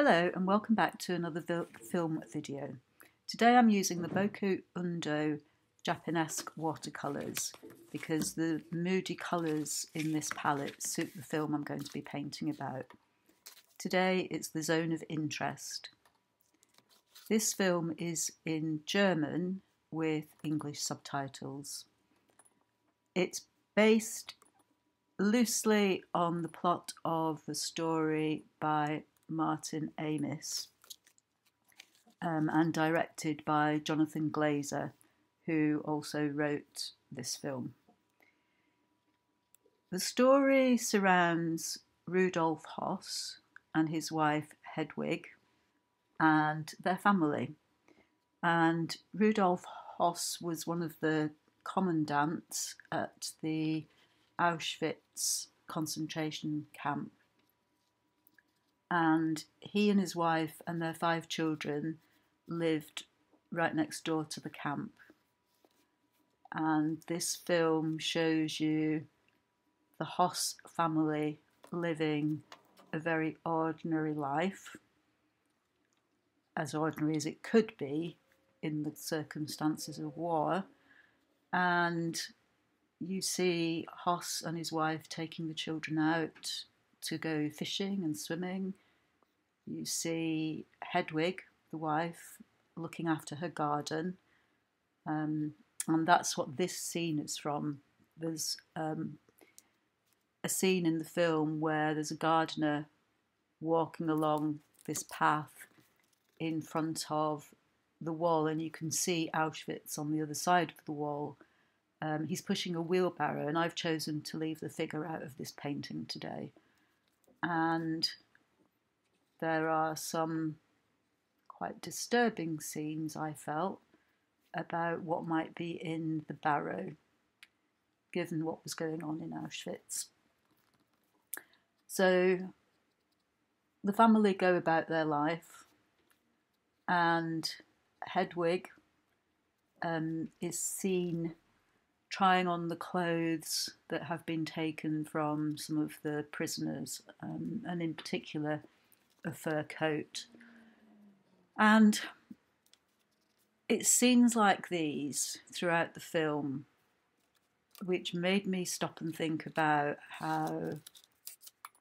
Hello and welcome back to another film video. Today I'm using the Boku Undo Japanesque watercolours because the moody colours in this palette suit the film I'm going to be painting about. Today it's The Zone of Interest. This film is in German with English subtitles. It's based loosely on the plot of the story by Martin Amis um, and directed by Jonathan Glazer, who also wrote this film. The story surrounds Rudolf Hoss and his wife Hedwig and their family. And Rudolf Hoss was one of the commandants at the Auschwitz concentration camp. And he and his wife and their five children lived right next door to the camp. And this film shows you the Hoss family living a very ordinary life, as ordinary as it could be in the circumstances of war. And you see Hoss and his wife taking the children out to go fishing and swimming. You see Hedwig, the wife, looking after her garden. Um, and that's what this scene is from. There's um, a scene in the film where there's a gardener walking along this path in front of the wall, and you can see Auschwitz on the other side of the wall. Um, he's pushing a wheelbarrow, and I've chosen to leave the figure out of this painting today. And there are some quite disturbing scenes, I felt, about what might be in the barrow, given what was going on in Auschwitz. So the family go about their life, and Hedwig um, is seen trying on the clothes that have been taken from some of the prisoners, um, and in particular, a fur coat. And it's scenes like these throughout the film which made me stop and think about how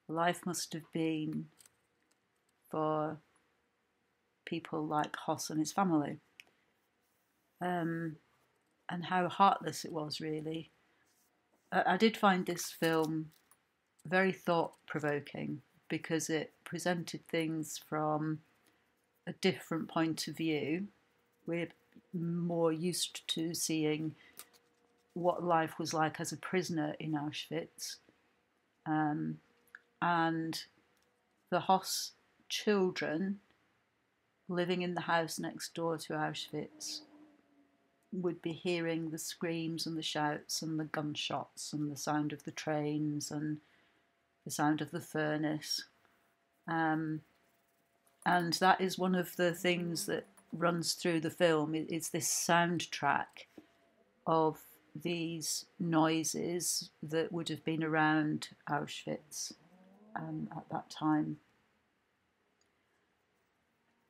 life must have been for people like Hoss and his family. Um, and how heartless it was, really. I, did find this film very thought provoking because it presented things from a different point of view. We're more used to seeing what life was like as a prisoner in Auschwitz. Um, and the Hoss children living in the house next door to Auschwitz would be hearing the screams and the shouts and the gunshots and the sound of the trains and the sound of the furnace. Um, and that is one of the things that runs through the film is this soundtrack of these noises that would have been around Auschwitz um, at that time.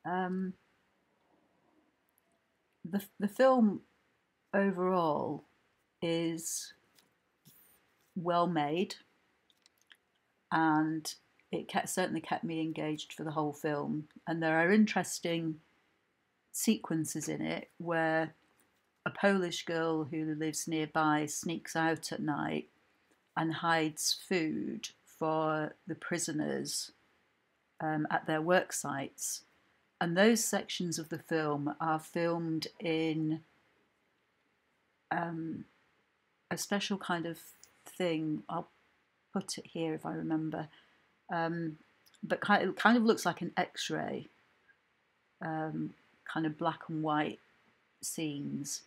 Um, the the film overall is well made and it kept, certainly kept me engaged for the whole film. And there are interesting sequences in it where a Polish girl who lives nearby sneaks out at night and hides food for the prisoners um, at their work sites. And those sections of the film are filmed in um, a special kind of thing. I'll put it here if I remember. Um, but kind of, kind of looks like an X-ray, um, kind of black and white scenes.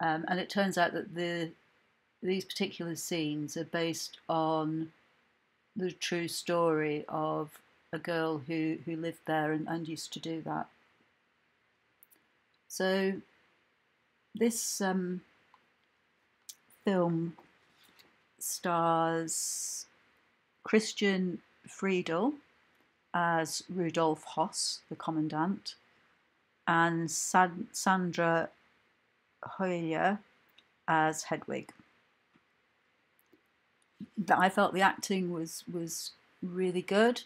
Um, and it turns out that the these particular scenes are based on the true story of a girl who, who lived there and, and used to do that. So this um, film stars Christian Friedel as Rudolf Hoss, the commandant, and San- Sandra Heuer as Hedwig. I felt the acting was was really good,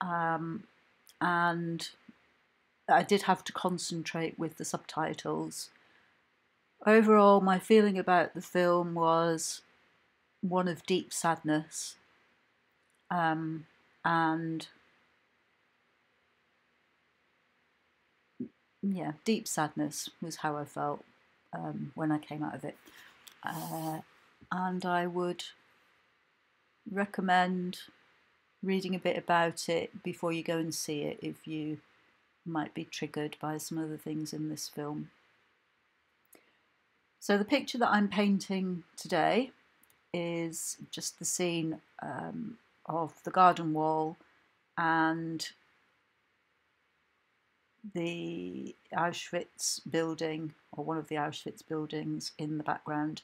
um, and I did have to concentrate with the subtitles. Overall, my feeling about the film was one of deep sadness, um, and yeah, deep sadness was how I felt um, when I came out of it. Uh, and I would recommend reading a bit about it before you go and see it if you might be triggered by some of the things in this film. So, the picture that I'm painting today is just the scene um, of the garden wall and the Auschwitz building, or one of the Auschwitz buildings, in the background.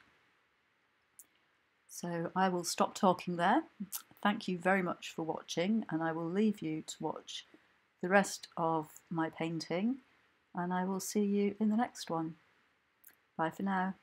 So I will stop talking there. Thank you very much for watching, and I will leave you to watch the rest of my painting, and I will see you in the next one. Bye for now.